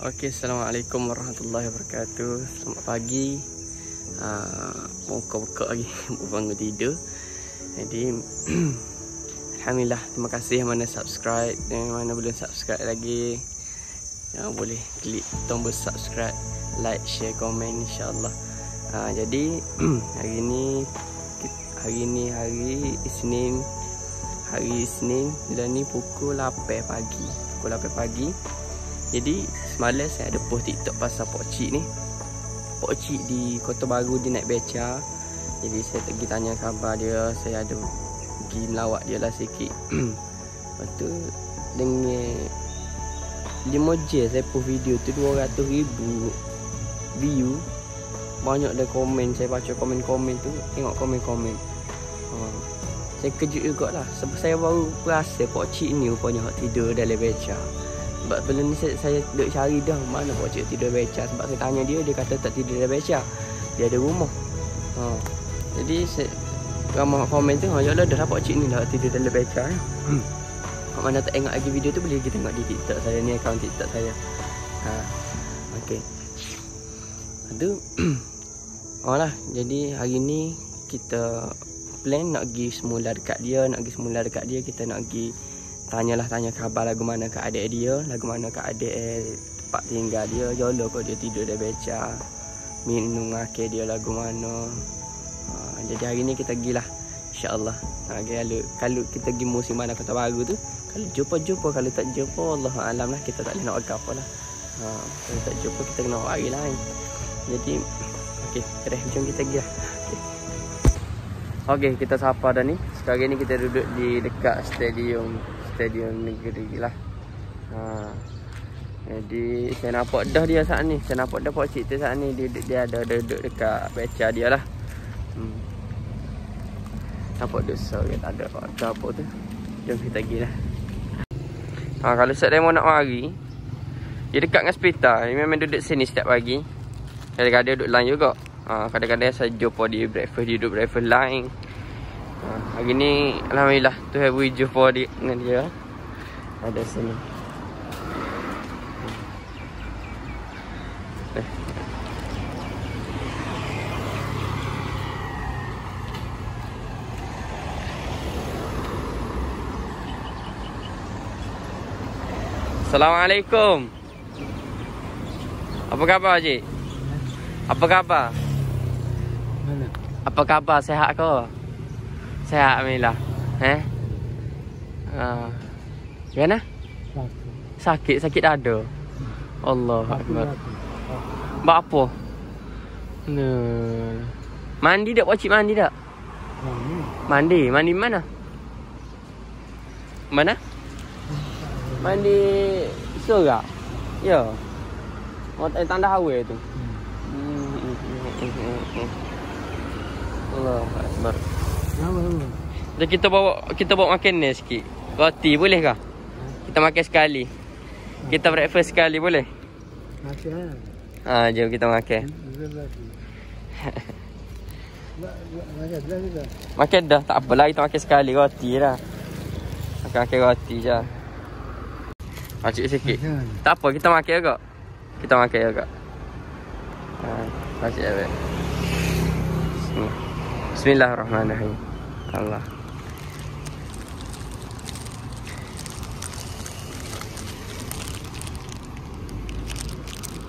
Okey, Assalamualaikum warahmatullahi wabarakatuh. Selamat pagi. Uh, mau buka lagi, bangun tidur. Jadi, Alhamdulillah, terima kasih yang mana subscribe yang mana belum subscribe lagi. Yang boleh klik tombol subscribe, like, share, komen insyaAllah. Uh, jadi, hari ni, hari ni hari Isnin. Hari Isnin dan ni pukul 8 pagi. Pukul 8 pagi. Jadi semalam saya ada post TikTok pasal Pok Cik ni. Pok Cik di Kota Baru dia naik beca. Jadi saya pergi tanya khabar dia, saya ada pergi melawat dia lah sikit. Lepas tu dengan 5 je saya post video tu 200 ribu view. Banyak dah komen, saya baca komen-komen tu, tengok komen-komen. Ha. Saya kejut juga lah Sebab saya baru rasa Pok Cik ni rupanya tidur dalam beca sebab sebelum ni saya, saya duduk cari dah Mana Pak Cik tidur beca Sebab saya tanya dia Dia kata tak tidur beca Dia ada rumah ha. Jadi saya Ramah komen tu Ha yalah dah Pak Cik ni dah tidur dalam beca eh. hmm. Mana tak tengok lagi video tu Boleh pergi tengok di TikTok saya Ni akaun TikTok saya ha. Okay Itu Oh lah Jadi hari ni Kita Plan nak pergi semula dekat dia Nak pergi semula dekat dia Kita nak pergi Tanyalah tanya khabar lagu mana ke adik dia Lagu mana ke adik eh, tempat tinggal dia. Jolo kau dia tidur dia beca Minum akhir dia lagu mana. Ha, Jadi hari ni kita pergilah InsyaAllah. Ha, kalau, kalau kita pergi musim mana kota baru tu Kalau jumpa-jumpa Kalau tak jumpa Allah Alam lah Kita tak boleh nak apa lah. Ha, Kalau tak jumpa kita kena hari lain. Jadi Okay, kira jom kita pergi lah. Okay. okay, kita sapa dah ni. Sekarang ni kita duduk di dekat stadium stadium negeri lah. Ha. Jadi saya nampak dah dia saat ni. Saya nampak dah pak cik tu saat ni dia, dia ada duduk dekat beca dia lah. Hmm. Nampak so dia tak ada apa apa tu. Jom kita pergi lah. Ha, kalau set demo nak mari dia dekat dengan hospital. Dia memang duduk sini setiap pagi. Kadang-kadang duduk line juga. Ha, kadang-kadang saya jumpa dia breakfast, dia duduk breakfast line. Ha, hari ni Alhamdulillah tu have we jumpa dia dengan dia Ada sini eh. Assalamualaikum Apa khabar Cik? Apa khabar? Mana? Apa khabar? Sehat ke? Sehat Alhamdulillah. Eh? Ha. Gimana? Sakit, sakit dada. Allah Akbar. Buat apa? Nah. Mandi tak wajib mandi tak? Mandi, mandi mana? Mana? Mandi surga. Ya. Oh, eh, tanda hawa tu. Hmm. Allah Akbar. Jadi kita bawa kita bawa makan ni sikit. Roti boleh kah? Kita makan sekali. Kita breakfast sekali boleh? Makan. Ha, jom kita makan. makan dah. Tak apalah kita makan sekali roti lah. Makan makan roti je. Macik sikit. Makan. Tak apa kita makan juga. Kita makan juga. Ha, macik apa? Bismillahirrahmanirrahim. Allah.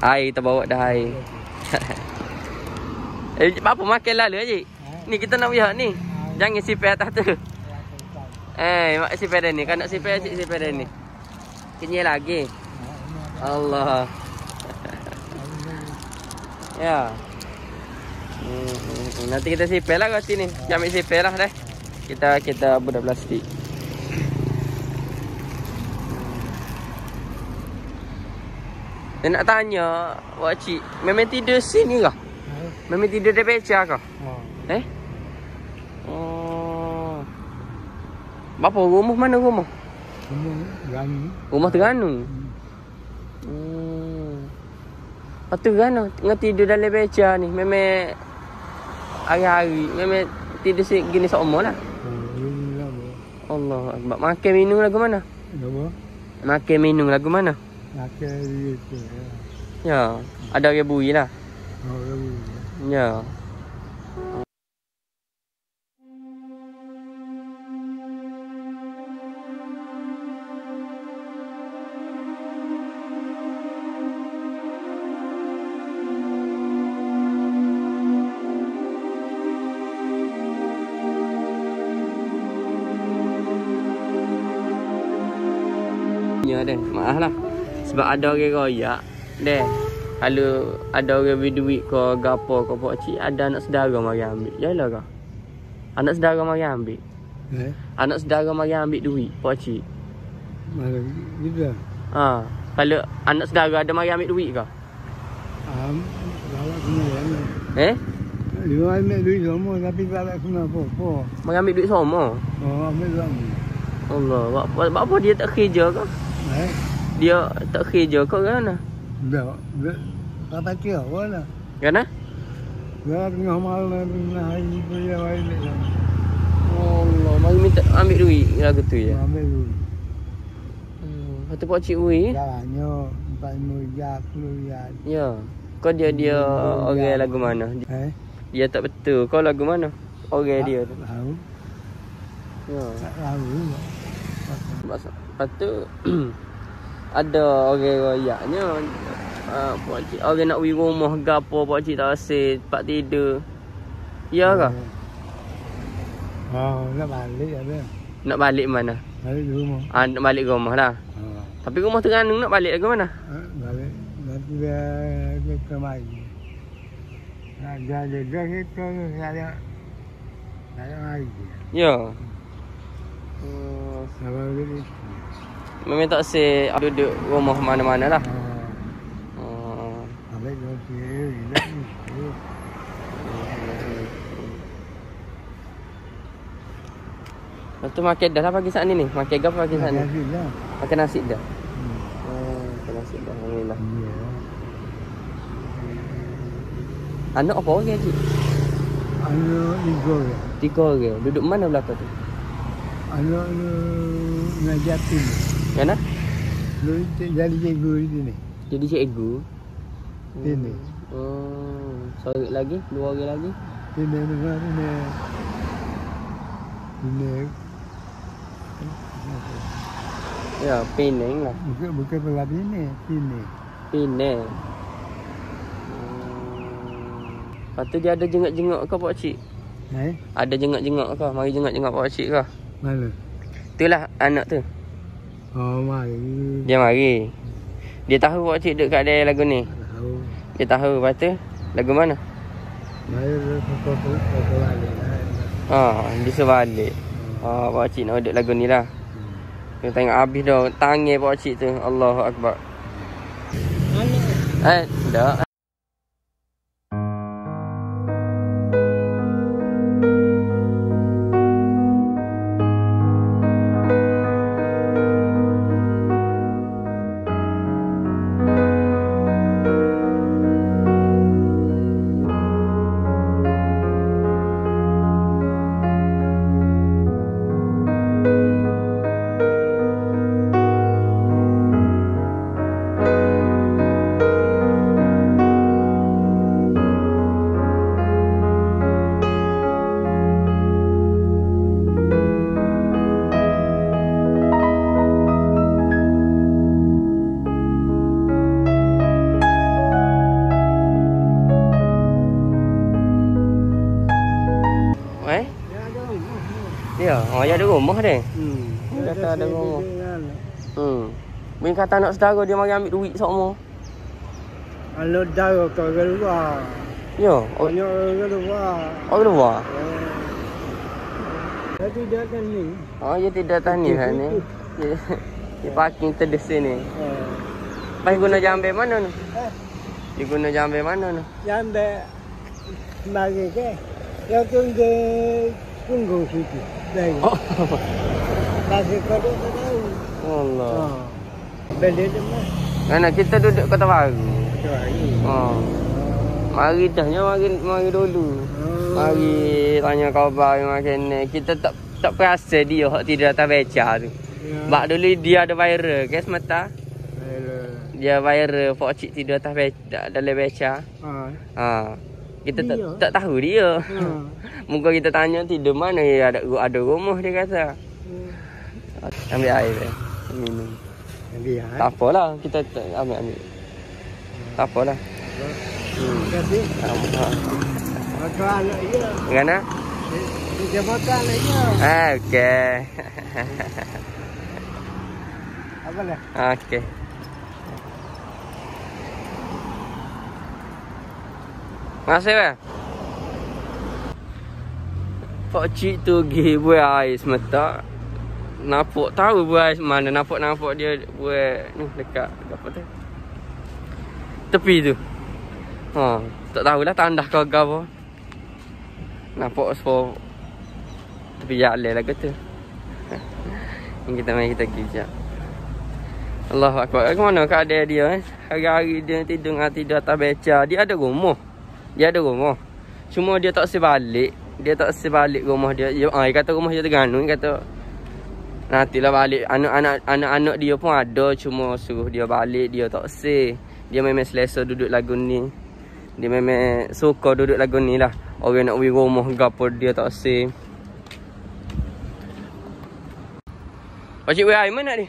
Hai, kita bawa dah hai. eh, apa makan lalu aje? Ni kita nak lihat ni. Jangan sipir atas tu. Eh, mak sipir ni. Kan nak sipir cik sipir ni. Kenyal lagi. Allah. ya. Hmm, nanti kita sipir lah kat sini. Jangan ambil sipir lah dah kita kita budak plastik. Dan nak tanya, Wak Cik, memang tidur sini kah? Memang tidur di beca kah? Oh. Eh? Oh. Bapa rumah mana rumah? Rumah Terengganu. Rumah Terengganu. Hmm. hmm. Lepas tu kan tengah tidur dalam beca ni. Memang hari-hari. Memang tidur gini seumur lah. Allah Akbar. Makan minum lagu mana? Apa? Makan minum lagu mana? Laki dia tu. Ya. Ada orang bui lah. Oh, lebih. Ya. Deh, maaf lah. Sebab ada orang royak deh. Kalau ada orang beri duit ke gapo ke pak cik, ada anak saudara mari ambil. Yalah ke? Anak saudara mari ambil. Eh, Anak saudara mari ambil duit pak cik. mana kita? Ha, kalau anak saudara ada mari ambil duit ke? Am, bawa kena ni. Eh? Dia ambil duit semua tapi tak ada kena apa-apa. Mari ambil duit semua. Oh, ambil semua. Allah, buat buat apa dia tak kerja ke? Eh, Dia tak kerja ke kan? dah. Dah. Apa dia? Wala. Kan? Dah tengah malam tengah hari dia balik. Allah, mari minta ambil duit lagu tu ya. Ambil duit. Hmm, kata pak cik wei. Jalannya empat jam, puluh jam. Ya. Kau dia dia orang lagu mana? Eh, Dia tak betul. Kau lagu mana? Orang dia tu. tak tahu. Ya. Tak tahu. Lepas, lepas tu ada orang royaknya uh, pak cik orang nak pergi rumah gapo pak cik tak rasa tempat tidur. Ya ke? Oh, nak balik ada. Nak balik mana? Balik rumah. Ah nak balik rumah lah. Oh, Tapi rumah Terengganu nak balik ke mana? eh, balik. Nanti dia dia kemari. Nak jadi dia kita tu saya saya mari. Ya. Hmm, Sama dia. Memang tak say duduk rumah mana-mana lah. Hmm. ni. Lepas tu makan dah lah pagi saat ni ni. Makan apa pagi saat ni? Makan nasi dah. Hmm. Oh, makan nasi dah. Alhamdulillah. Ya. Anak apa orang cik? Anak tiga ya. Tiga orang. Duduk mana belakang tu? Anak ni Kan Lu jadi cikgu di sini. Jadi cikgu. Sini. Oh, sorry lagi, dua orang lagi. Sini dengar sini. Sini. Ya, Penang lah. Bukan bukan pelap ini. Sini. Penang. Hmm. Lepas tu dia ada jengak-jengak ke pak cik? Eh? Ada jengak-jengak ke? Mari jengak-jengak pak cik ke? Mana? Itulah anak tu. Oh, mari. Dia mari. Dia tahu pak cik duduk kat dia lagu ni. Tahu. Dia tahu. Lepas tu, lagu mana? Mari kau balik. Ha, dia suruh balik. Ha, pak cik nak duduk lagu ni lah. Kita tengok habis dah tangis pak cik tu. Allahu Akbar. Eh, dah. Oh, dia ada rumah dia. Hmm. Dia kata ada rumah. Hmm. Bin kata anak saudara dia mari ambil duit semua. Kalau dah kau keluar. Ya, oh, Banyak orang keluar. oh luar. Jadi dia kan ni. Oh, dia tidak tahan ni kan ni. Dia, dia parking terdes sini. Eh. Pai guna jambe mana ni? Eh. Dia guna jambe mana ni? Jambe mari ke. Yang tunggu tunggu situ. Oh. Bagi kau tu tak tahu. Allah. Ha. Beli tu mah. Mana kita duduk Kota Baru. Cari. Oh. Mari dahnya mari mari dulu. Mari tanya khabar macam ni. Kita tak tak perasan dia hak tidak datang beca tu. Ya. Bak dulu dia ada viral ke semata. Baiklah. dia viral Pak Cik tidur atas beca, dalam beca. Ha. Ha. Kita tak, Dia? tak tahu dia. Ha. Muka kita tanya tidur mana ya ada ada rumah dia kata. Ambil air dia. Minum. Dia. Tak apalah kita ambil ambil. Tak apalah. Hmm. Kasi Ha. makan anak dia. Gana? Dia makan anak dia. Ah, okey. Apa lah? okey. Masih ke? Pak cik tu pergi buat air semata. Nampak tahu buat mana nampak-nampak dia buat ni dekat apa tu? Tepi tu. Ha, tak tahulah tandah ke apa. Nampak sebab tepi jalan lah kata. Ni kita main kita pergi sekejap. Allah Akbar. Ke mana keadaan dia eh? Hari-hari dia tidur dengan tidur atas beca. Dia ada rumah. Dia ada rumah. Cuma dia tak sebalik. Dia tak sebalik rumah dia. Dia, ah, dia kata rumah dia terganu. Dia kata nantilah balik. Anak-anak anak-anak dia pun ada. Cuma suruh dia balik. Dia tak say. Dia memang selesa duduk lagu ni. Dia memang suka duduk lagu ni lah. Orang nak pergi rumah gapo dia tak say. Pakcik buat air mana ni?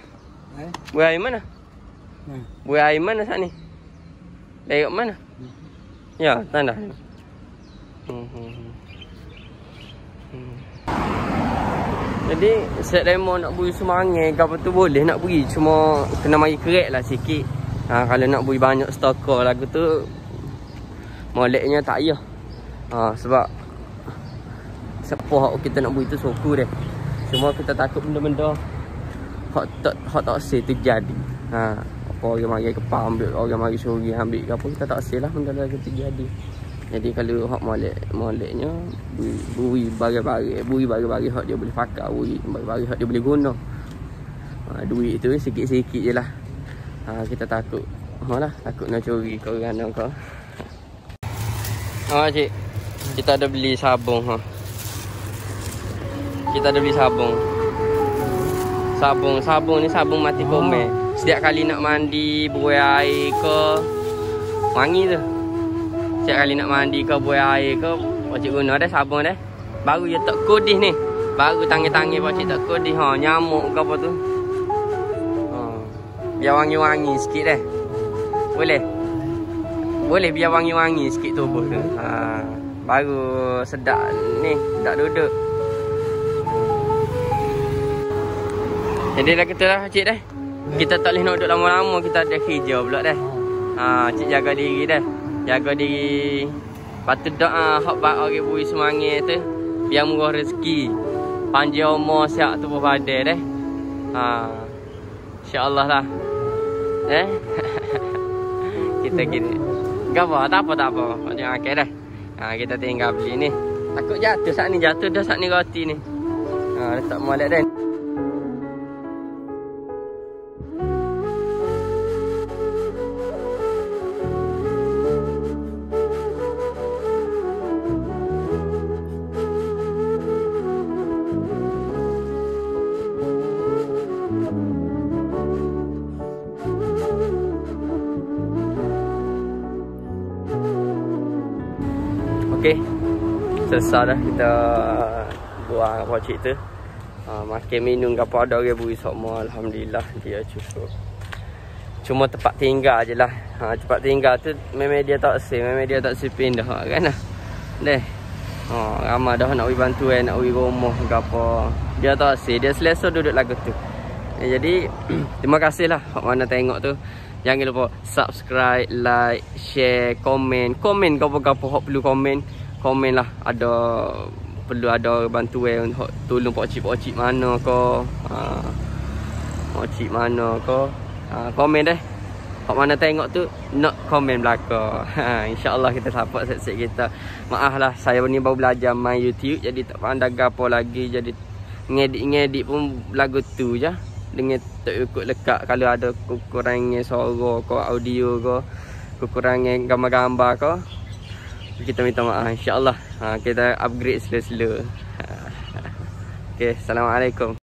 Eh? Buat air mana? Ha. Buat air mana saat ni? Kat mana? Ya, tanda. Hmm, hmm, hmm. Hmm. Jadi, set demo nak beri semangat ke apa tu boleh nak beri. Cuma kena mari kerek lah sikit. Ha, kalau nak beri banyak stoker lagu tu, moleknya tak payah. Ha, sebab siapa kita nak beri tu soku dia. Cuma kita takut benda-benda tak hak tak say terjadi. Ha, orang mari kepal ambil, orang mari suri ambil ke apa kita tak say lah benda lagi terjadi. Jadi kalau hak molek moleknya bui bagi-bagi, bui bagi-bagi hak dia boleh pakai, bui bagi-bagi hak dia boleh guna. Ha, duit tu sikit-sikit je lah. Ha, kita takut. Ha lah, takut nak curi ke orang nak kau. Ha cik. Kita ada beli sabung ha. Kita ada beli sabung. Sabung, sabung ni sabung mati komen. Setiap kali nak mandi, buai air ke wangi tu. Setiap kali nak mandi ke buai air ke, pakcik guna dah sabung dah. Baru dia tak kodih ni. Baru tangi-tangi pakcik tak kodih ha, nyamuk ke apa tu. Ha. Biar wangi-wangi sikit dah. Boleh? Boleh biar wangi-wangi sikit tubuh tu. Ha. Baru sedap ni, sedap duduk. Jadi dah kata lah cik dah. Kita tak boleh nak duduk lama-lama kita ada kerja pula dah. Ha, cik jaga diri dah. Jaga diri. Patut doa hak bak orang bui semangat tu. Biar murah rezeki. Panjang umur siap tubuh badan dah. Ha. Insya-Allah lah. Eh? kita gini. Gapa? Tak apa tak apa. Macam akhir dah. Ha, kita tinggal beli ni. Takut jatuh saat ni jatuh dah saat ni roti ni. Ha, letak molek dah. Selesai dah kita buang apa cik tu. Ha, makan minum apa ada orang beri semua alhamdulillah dia cukup. Cuma tempat tinggal je lah. Ha, tempat tinggal tu memang dia tak say, memang dia tak say pindah kan lah. Deh. Ha, ramai dah nak pergi bantuan, nak pergi rumah ke apa. Dia tak say, dia selesa duduk lagu tu. Eh, jadi terima kasih lah mana tengok tu. Jangan lupa subscribe, like, share, komen. Komen apa-apa hak perlu komen. Komen lah ada perlu ada bantuan untuk tolong pak cik pak cik mana ke. Ha. Pak cik mana ke. Ha, komen deh. Hak mana tengok tu nak komen belaka. Ha, InsyaAllah kita support set-set kita. Maaf lah saya ni baru belajar main YouTube jadi tak pandai apa lagi jadi ngedit-ngedit pun lagu tu je dengan tak ikut lekat kalau ada kekurangan suara ke audio ke kekurangan gambar-gambar ke kita minta maaf insyaallah ha, kita upgrade slow-slow ha. okey assalamualaikum